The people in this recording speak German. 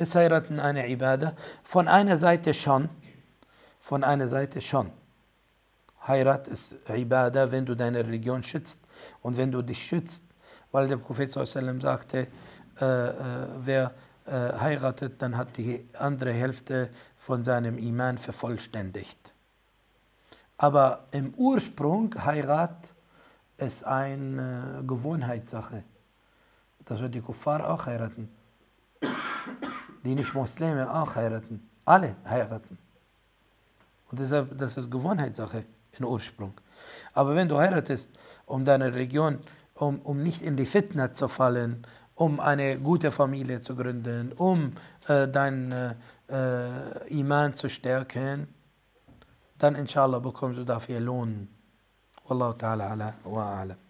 Ist heiraten eine Ibadah? Von einer Seite schon, von einer Seite schon. Heirat ist Ibadah, wenn du deine Religion schützt und wenn du dich schützt, weil der Prophet sagte, äh, äh, wer äh, heiratet, dann hat die andere Hälfte von seinem Iman vervollständigt. Aber im Ursprung Heirat ist eine Gewohnheitssache. Das wird die Kuffar auch heiraten. Die Nicht-Muslime auch heiraten. Alle heiraten. Und deshalb, das ist Gewohnheitssache in Ursprung. Aber wenn du heiratest, um deine Religion, um, um nicht in die Fitna zu fallen, um eine gute Familie zu gründen, um äh, dein äh, äh Iman zu stärken, dann inshallah bekommst du dafür Lohn. Wallahu ta'ala ala wa a'lam.